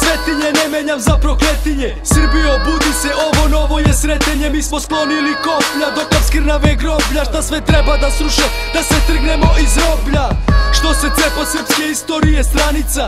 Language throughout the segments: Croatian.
svetinje Ne menjam za prokletinje. Srbijo budi se ovo novo je sretenje. Mi smo sklonili koplja Dok skrnave groblja Šta sve treba da sruše Da se trgnemo iz se cepa srpske istorije stranica.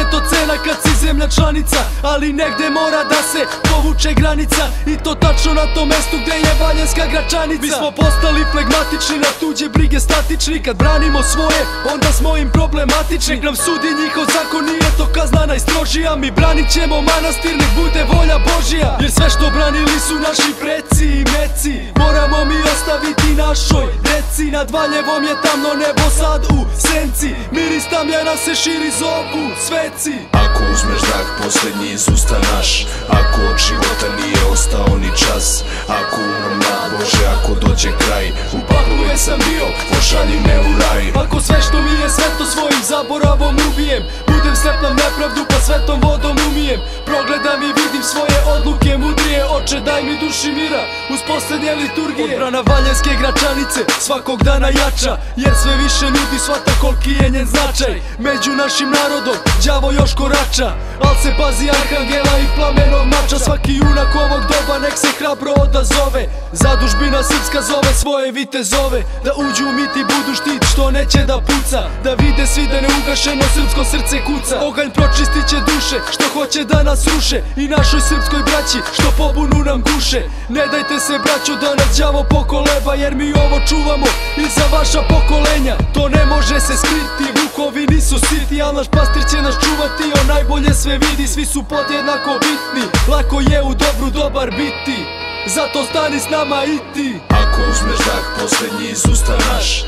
Je to cena kad si zemlja članica? Ali negde mora da se povuče granica. I to tačno na tom mestu gde je Valjanska gračanica. Mi smo postali flegmatični na tuđe brige statični. Kad branimo svoje onda smo im problematični. Nek nam sudi njihov zakon nije to kazna najstrožija. Mi branit ćemo manastir nek bude volja Božija. Jer sve što branili su naši preci i meci. Moramo mi ostaviti našoj reci Nad Valjevom je tamno nebo sad u senci. Miris tamjana se širi zovu sveci. Ako uzmeš dah posljednji iz usta naš. Ako od života nije ostao ni čas. Ako umrem mlad Bože ako dođe kraj. U paklu već sam bio pošalji me u raj. Ako sve što mi je sveto svojim zaboravom ubijem. Budem slepnam nepravdu pa svetom vodom umijem. Progledam i vidim svoje odluke mudrije Oče daj mi duši mira uz posljednje liturgije Odbrana valjanske gračanice svakog dana jača Jer sve više ljudi shvata koliki je njen značaj. Među našim narodom đavo još korača Al se pazi arhangela i plamenog mača. Svaki junak ovog doba nek se hrabro odazove. Zadužbina srpska zove svoje vitezove. Da uđu u mit i budu štit što neće da puca. Da vide svi da ne ugašeno srpsko srce kuca. Oganj pročistit će duše što hoće da nas ruše. I našoj srpskoj braći što pobunu nam guše. Ne dajte se braćo da nas đavo pokoleba Jer mi ovo čuvamo i za vaša pokolenja. To ne može se skriti, vukovi nisu siti Al naš pastir će nas čuvati, on najbolje sve vidi Svi su podjednako bitni, lako je u dobru dobar biti Zato stani s nama i ti. Ako uzmeš dah posljednji iz naš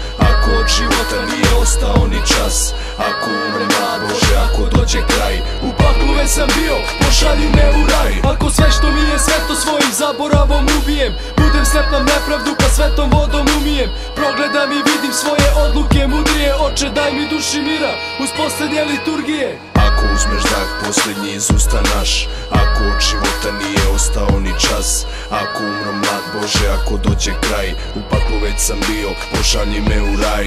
već sam bio pošalji me u raj. Ako sve što mi je sveto svojim zaboravom ubijem. Budem slepnam nepravdu pa svetom vodom umijem. Progledam i vidim svoje odluke mudrije. Oče daj mi duši mira uz posljednje liturgije. Ako uzmeš dah posljednji iz usta naš. Ako od života nije ostao ni čas. Ako umrem mlad Bože ako dođe kraj. U paklu već sam bio pošalji me u raj